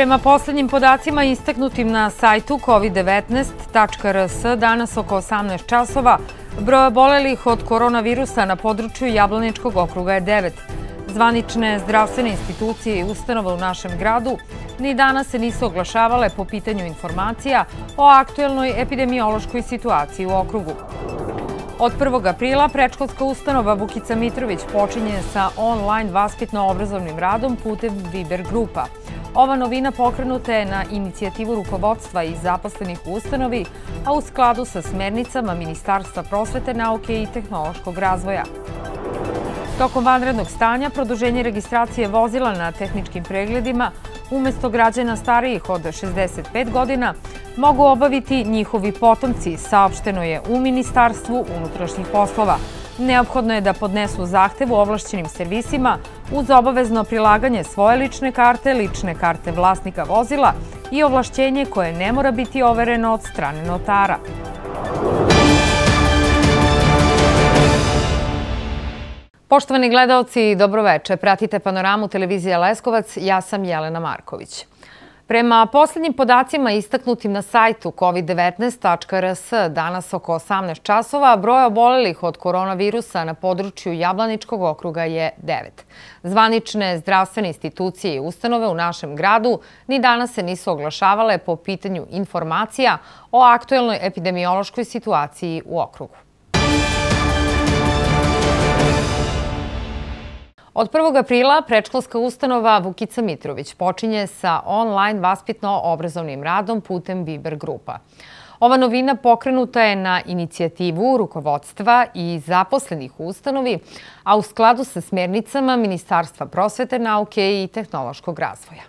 Prema poslednjim podacima istaknutim na sajtu covid19.rs danas oko 18 časova broj obolelih od koronavirusa na području Jablaničkog okruga je 9. Zvanične zdravstvene institucije i ustanove u našem gradu ni danas se nisu oglašavale po pitanju informacija o aktuelnoj epidemiološkoj situaciji u okrugu. Od 1. aprila prečkolska ustanova Vukica Mitrović počinje sa online vaspitno-obrazovnim radom putem Viber grupa. Ova novina pokrenuta je na inicijativu rukovodstva i zaposlenih ustanovi, a u skladu sa smernicama Ministarstva prosvete, nauke i tehnološkog razvoja. Tokom vanrednog stanja, produženje registracije vozila na tehničkim pregledima umesto građana starijih od 65 godina mogu obaviti njihovi potomci, saopšteno je u Ministarstvu unutrašnjih poslova. Neophodno je da podnesu zahtev u ovlašćenim servisima uz obavezno prilaganje svoje lične karte, lične karte vlasnika vozila i ovlašćenje koje ne mora biti overeno od strane notara. Poštovani gledalci, dobroveče. Pratite panoramu televizije Leskovac. Ja sam Jelena Marković. Prema poslednjim podacima istaknutim na sajtu covid19.rs danas oko 18 časova broj obolelih od koronavirusa na području Jablaničkog okruga je 9. Zvanične zdravstvene institucije i ustanove u našem gradu ni danas se nisu oglašavale po pitanju informacija o aktuelnoj epidemiološkoj situaciji u okrugu. Od 1. aprila prečkolska ustanova Vukica Mitrović počinje sa online vaspitno-obrazovnim radom putem Viber grupa. Ova novina pokrenuta je na inicijativu rukovodstva i zaposlenih ustanovi, a u skladu sa smernicama Ministarstva prosvete, nauke i tehnološkog razvoja.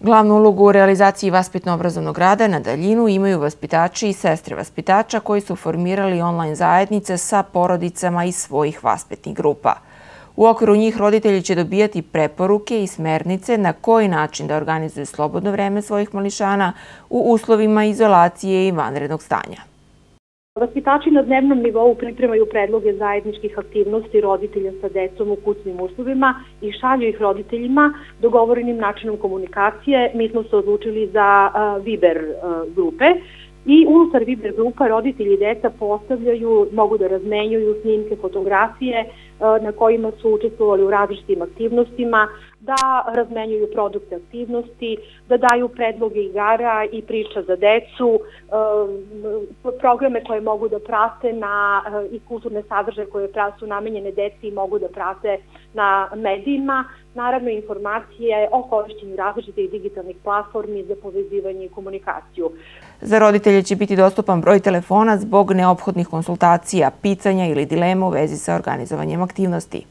Glavnu ulogu u realizaciji vaspitno-obrazovnog rada na daljinu imaju vaspitači i sestre vaspitača koji su formirali online zajednice sa porodicama iz svojih vaspitnih grupa – U okviru njih roditelji će dobijati preporuke i smernice na koji način da organizuju slobodno vreme svojih mališana u uslovima izolacije i vanrednog stanja. Vaspitači na dnevnom nivou pripremaju predloge zajedničkih aktivnosti roditelja sa decom u kućnim uslovima i šalju ih roditeljima dogovorenim načinom komunikacije. Mi smo se odlučili za Viber grupe I unutar Viber grupa roditelji i deca postavljaju, mogu da razmenjuju snimke, fotografije na kojima su učestvovali u različitim aktivnostima, da razmenjuju produkte aktivnosti, da daju predloge igara i priča za decu, e, programe koje mogu da prate na, e, i kulturne sadržaje koje su namenjene deci i mogu da prate na medijima, naravno informacije o korišćenju različitih digitalnih platformi za povezivanje i komunikaciju. Za roditelje će biti dostupan broj telefona zbog neophodnih konsultacija, pitanja ili dilema u vezi sa organizovanjem aktivnosti.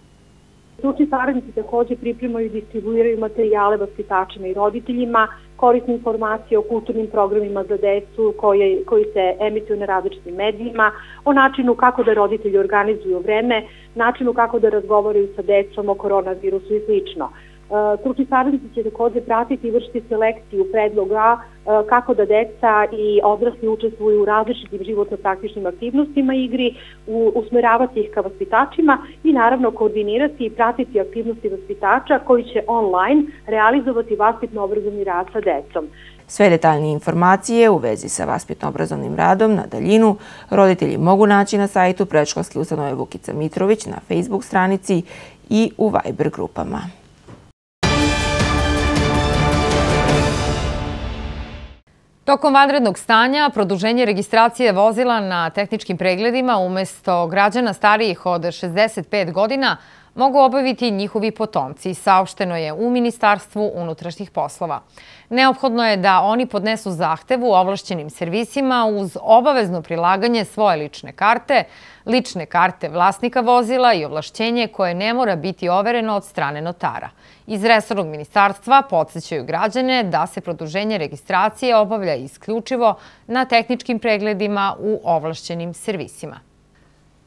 Stručni saradnici takođe pripremaju i distribuiraju materijale vaspitačima i roditeljima, korisne informacije o kulturnim programima za decu koje, koji se emituju na različitim medijima, o načinu kako da roditelji organizuju vreme, načinu kako da razgovaraju sa decom o koronavirusu i slično. Stručni saradnici će takođe pratiti i vršiti selekciju predloga e, kako da deca i odrasli učestvuju u različitim životno-praktičnim aktivnostima igri, usmeravati ih ka vaspitačima i naravno koordinirati i pratiti aktivnosti vaspitača koji će online realizovati vaspitno-obrazovni rad sa decom. Sve detaljnije informacije u vezi sa vaspitno-obrazovnim radom na daljinu roditelji mogu naći na sajtu Prečkolske ustanove Vukica Mitrović na Facebook stranici i u Viber grupama. Tokom vanrednog stanja, produženje registracije vozila na tehničkim pregledima umesto građana starijih od 65 godina mogu obaviti njihovi potomci, saopšteno je u Ministarstvu unutrašnjih poslova. Neophodno je da oni podnesu zahtev u ovlašćenim servisima uz obavezno prilaganje svoje lične karte, lične karte vlasnika vozila i ovlašćenje koje ne mora biti overeno od strane notara. Iz Resornog ministarstva podsjećaju građane da se produženje registracije obavlja isključivo na tehničkim pregledima u ovlašćenim servisima.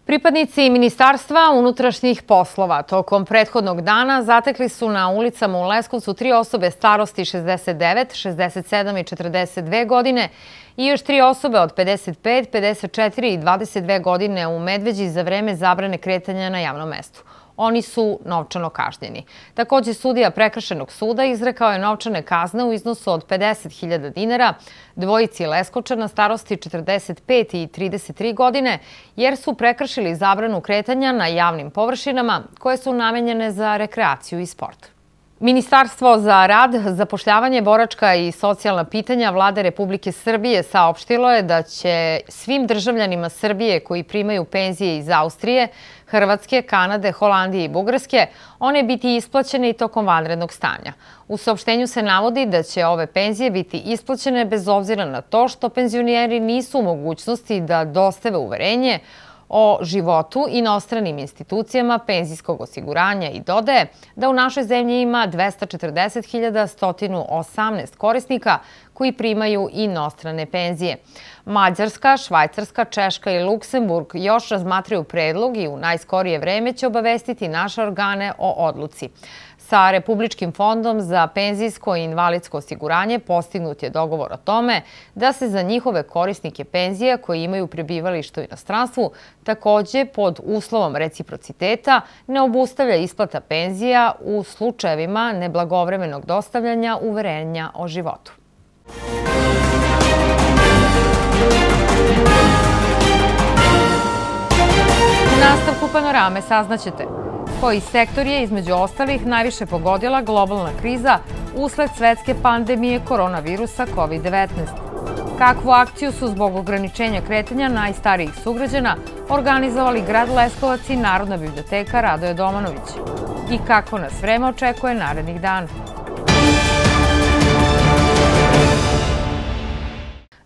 Pripadnici Ministarstva unutrašnjih poslova tokom prethodnog dana zatekli su na ulicama u Leskovcu tri osobe starosti 69, 67 i 42 godine i još tri osobe od 55, 54 i 22 godine u Medveđi za vreme zabrane kretanja na javnom mestu. Oni su novčano kažnjeni. Takođe, sudija prekršenog suda izrekao je novčane kazne u iznosu od 50.000 dinara dvojici Leskovčana starosti 45 i 33 godine, jer su prekršili zabranu kretanja na javnim površinama koje su namenjene za rekreaciju i sport. Ministarstvo za rad, zapošljavanje, boračka i socijalna pitanja vlade Republike Srbije saopštilo je da će svim državljanima Srbije koji primaju penzije iz Austrije, Hrvatske, Kanade, Holandije i Bugarske, one biti isplaćene i tokom vanrednog stanja. U saopštenju se navodi da će ove penzije biti isplaćene bez obzira na to što penzioneri nisu u mogućnosti da dostave uverenje o životu i inostranim institucijama penzijskog osiguranja i dodaje da u našoj zemlji ima 240.118 korisnika koji primaju inostrane penzije. Mađarska, Švajcarska, Češka i Luksemburg još razmatraju predlog i u najskorije vreme će obavestiti naše organe o odluci. Sa Republičkim fondom za penzijsko i invalidsko osiguranje postignut je dogovor o tome da se za njihove korisnike penzija koji imaju prebivalište u inostranstvu takođe pod uslovom reciprociteta ne obustavlja isplata penzija u slučajevima neblagovremenog dostavljanja uverenja o životu. U nastavku panorame saznaćete koji sektor je između ostalih najviše pogodila globalna kriza usled svetske pandemije koronavirusa COVID-19. Kakvu akciju su zbog ograničenja kretanja najstarijih sugrađana organizovali grad Leskovac i Narodna biblioteka Radoje Domanović? I kako nas vreme očekuje narednih dana?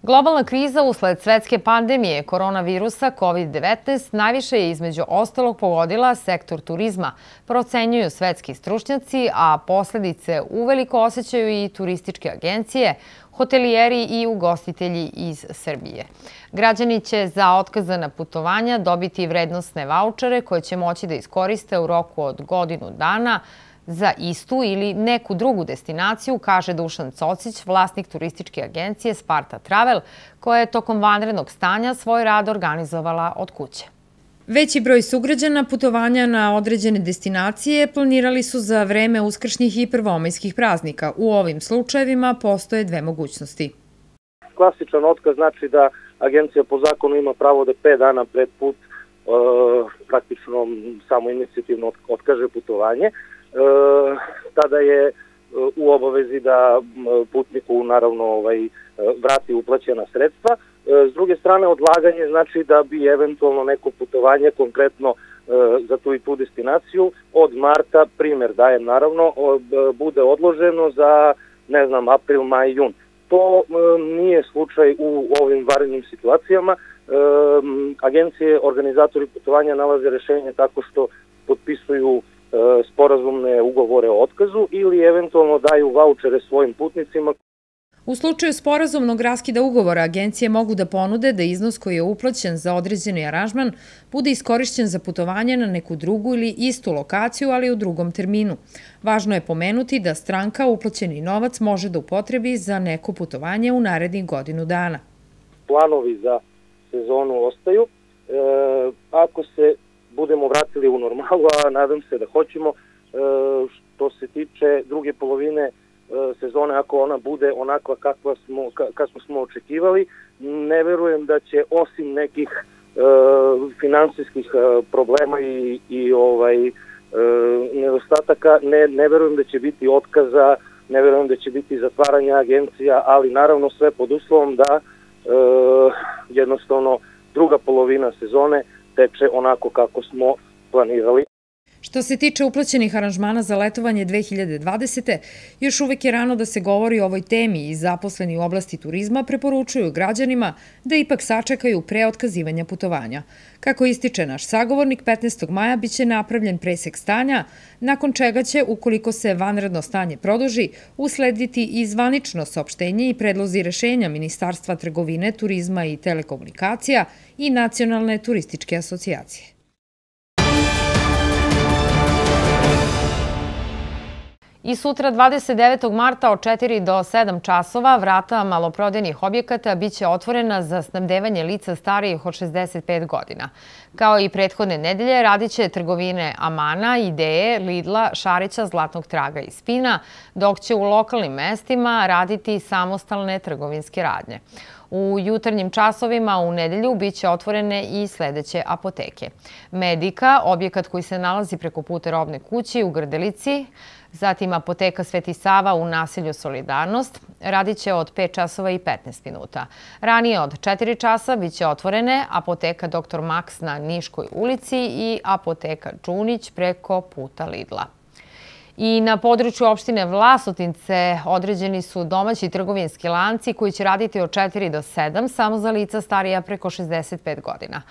Globalna kriza usled svetske pandemije koronavirusa COVID-19 najviše je između ostalog pogodila sektor turizma, procenjuju svetski stručnjaci, a posledice uveliko osjećaju i turističke agencije, hotelijeri i ugostitelji iz Srbije. Građani će za otkazana putovanja dobiti vrednostne vaučere koje će moći da iskoriste u roku od godinu dana, za istu ili neku drugu destinaciju, kaže Dušan Cocić, vlasnik turističke agencije Sparta Travel, koja je tokom vanrednog stanja svoj rad organizovala od kuće. Veći broj sugrađana putovanja na određene destinacije planirali su za vreme uskršnjih i prvomajskih praznika. U ovim slučajevima postoje dve mogućnosti. Klasičan otkaz znači da agencija po zakonu ima pravo da 5 dana pred put e, praktično samo inicijativno otkaže putovanje. E, tada je e, u obavezi da putniku naravno ovaj vrati uplaćena sredstva. E, s druge strane odlaganje znači da bi eventualno neko putovanje konkretno za tu i tu destinaciju od marta, primer dajem naravno, bude odloženo za ne znam april, maj, jun. To nije slučaj u ovim varenim situacijama. Agencije, organizatori putovanja nalaze rešenje tako što potpisuju E, sporazumne ugovore o otkazu ili eventualno daju vouchere svojim putnicima. U slučaju sporazumnog raskida ugovora agencije mogu da ponude da iznos koji je uplaćen za određeni aranžman bude iskorišćen za putovanje na neku drugu ili istu lokaciju, ali u drugom terminu. Važno je pomenuti da stranka uplaćeni novac može da upotrebi za neko putovanje u narednih godinu dana. Planovi za sezonu ostaju. E, ako se budemo vratili u normalu, a nadam se da hoćemo. E, što se tiče druge polovine e, sezone, ako ona bude onakva kakva smo, kakva smo očekivali, ne verujem da će osim nekih e, finansijskih problema i, i ovaj nedostataka, ne, ne verujem da će biti otkaza, ne verujem da će biti zatvaranja agencija, ali naravno sve pod uslovom da jednostavno druga polovina sezone teče onako kako smo planirali. Što se tiče uplaćenih aranžmana za letovanje 2020. još uvek je rano da se govori o ovoj temi i zaposleni u oblasti turizma preporučuju građanima da ipak sačekaju pre otkazivanja putovanja. Kako ističe naš sagovornik, 15. maja biće napravljen presek stanja, nakon čega će, ukoliko se vanredno stanje produži, uslediti i zvanično saopštenje i predlozi rešenja Ministarstva trgovine, turizma i telekomunikacija i Nacionalne turističke asocijacije. I sutra 29. marta od 4 do 7 časova vrata maloprodajnih objekata biće otvorena za snabdevanje lica starijih od 65 godina. Kao i prethodne nedelje radit će trgovine Amana, Ideje, Lidla, Šarića, Zlatnog traga i Spina, dok će u lokalnim mestima raditi samostalne trgovinske radnje. U jutarnjim časovima u nedelju biće otvorene i sledeće apoteke. Medika, objekat koji se nalazi preko puta robne kući u Grdelici, Zatim apoteka Sveti Sava u naselju Solidarnost radit će od 5 časova i 15 minuta. Ranije od 4 časa biće otvorene apoteka Dr. Max na Niškoj ulici i apoteka Čunić preko puta Lidla. I na području opštine Vlasotince određeni su domaći trgovinski lanci koji će raditi od 4 do 7 samo za lica starija preko 65 godina.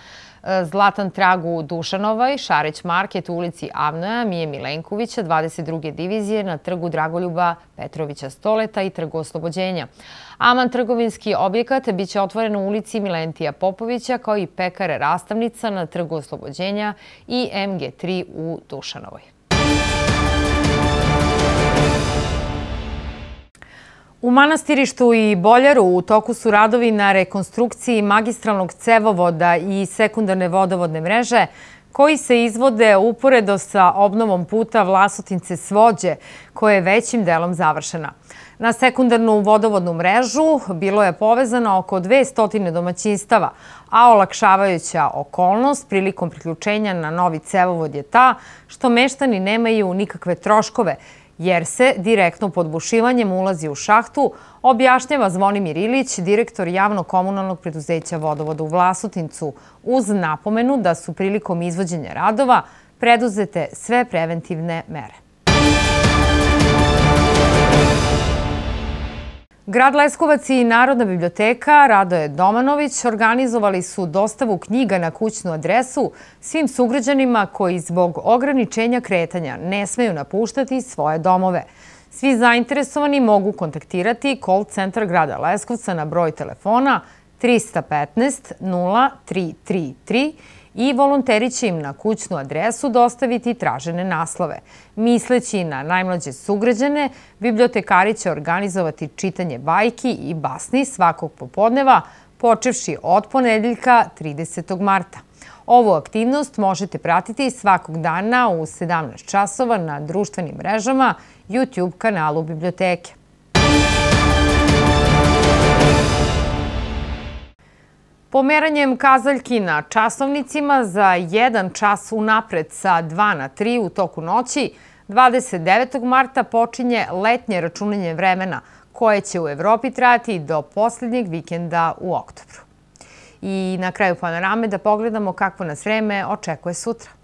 Zlatan trag u Dušanovoj, Šareć market u ulici Avnoja, Mije Milenkovića, 22. divizije na trgu Dragoljuba Petrovića Stoleta i trgu Oslobođenja. Aman trgovinski objekat biće otvoren u ulici Milentija Popovića kao i pekare Rastavnica na trgu Oslobođenja i MG3 u Dušanovoj. U Manastirištu i Boljaru u toku su radovi na rekonstrukciji magistralnog cevovoda i sekundarne vodovodne mreže koji se izvode uporedo sa obnovom puta Vlasotince Svođe, koja je većim delom završena. Na sekundarnu vodovodnu mrežu bilo je povezano oko 200 domaćinstava, a olakšavajuća okolnost prilikom priključenja na novi cevovod je ta što meštani nemaju nikakve troškove, jer se direktno podbušivanjem ulazi u šahtu, objašnjava Zvonimir Ilić, direktor javno-komunalnog preduzeća Vodovoda u Vlasotincu, uz napomenu da su prilikom izvođenja radova preduzete sve preventivne mere. Grad Leskovac i Narodna biblioteka Radoje Domanović organizovali su dostavu knjiga na kućnu adresu svim sugrađanima koji zbog ograničenja kretanja ne smeju napuštati svoje domove. Svi zainteresovani mogu kontaktirati call centar grada Leskovca na broj telefona 315 0333 i volonteri će im na kućnu adresu dostaviti tražene naslove. Misleći na najmlađe sugrađane, bibliotekari će organizovati čitanje bajki i basni svakog popodneva, počevši od ponedeljka 30. marta. Ovu aktivnost možete pratiti svakog dana u 17 časova na društvenim mrežama YouTube kanalu biblioteke. Pomeranjem kazaljki na časovnicima za jedan čas unapred sa 2 na 3 u toku noći, 29. marta počinje letnje računanje vremena, koje će u Evropi trajati do poslednjeg vikenda u oktobru. I na kraju panorame da pogledamo kakvo nas vreme očekuje sutra.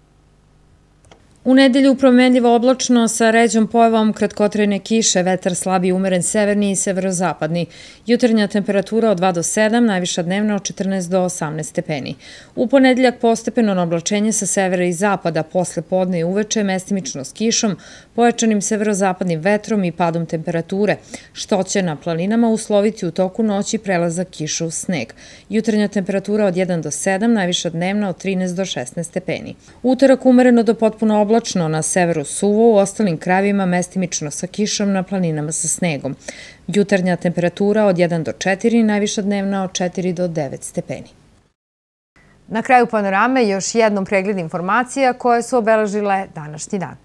U nedelju promenljivo oblačno sa ređom pojavom kratkotrajne kiše, vetar slabi umeren severni i severozapadni. Jutarnja temperatura od 2 do 7, najviša dnevna od 14 do 18 stepeni. U ponedeljak postepeno oblačenje sa severa i zapada, posle podne i uveče, mestimično s kišom, pojačanim severozapadnim vetrom i padom temperature, što će na planinama usloviti u toku noći prelazak kiša u sneg. Jutarnja temperatura od 1 do 7, najviša dnevna od 13 do 16 stepeni. Utorak umereno do potpuno oblačno oblačno, na severu suvo, u ostalim krajevima mestimično sa kišom, na planinama sa snegom. Jutarnja temperatura od 1 do 4, najviša dnevna od 4 do 9 stepeni. Na kraju panorame još jednom pregled informacija koje su obeležile današnji dan.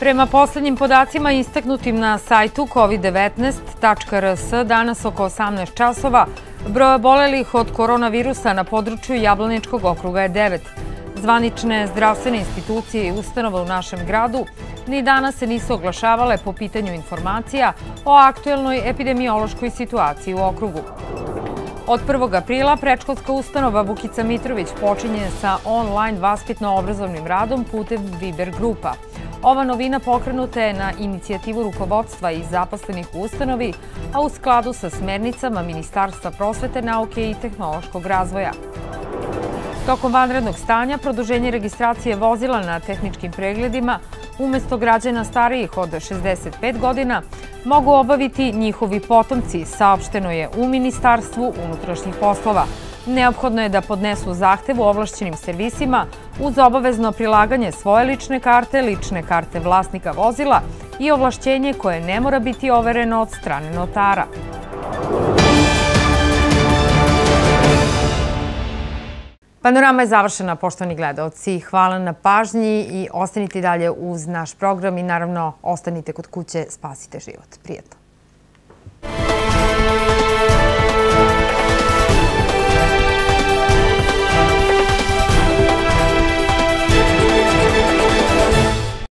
Prema poslednjim podacima istaknutim na sajtu covid19.rs danas oko 18 časova broja bolelih od koronavirusa na području Jablaničkog okruga je 9. Zvanične zdravstvene institucije i ustanove u našem gradu ni danas se nisu oglašavale po pitanju informacija o aktuelnoj epidemiološkoj situaciji u okrugu. Od 1. aprila prečkolska ustanova Bukica Mitrović počinje sa online vaspitno-obrazovnim radom putem Viber grupa – Ova novina pokrenuta je na inicijativu rukovodstva i zaposlenih ustanovi, a u skladu sa smernicama Ministarstva prosvete, nauke i tehnološkog razvoja. Tokom vanrednog stanja, produženje registracije vozila na tehničkim pregledima umesto građana starijih od 65 godina mogu obaviti njihovi potomci, saopšteno je u Ministarstvu unutrašnjih poslova. Neophodno je da podnesu zahtev u ovlašćenim servisima uz obavezno prilaganje svoje lične karte, lične karte vlasnika vozila i ovlašćenje koje ne mora biti overeno od strane notara. Panorama je završena, poštovani gledalci. Hvala na pažnji i ostanite dalje uz naš program i naravno ostanite kod kuće, spasite život. Prijetno.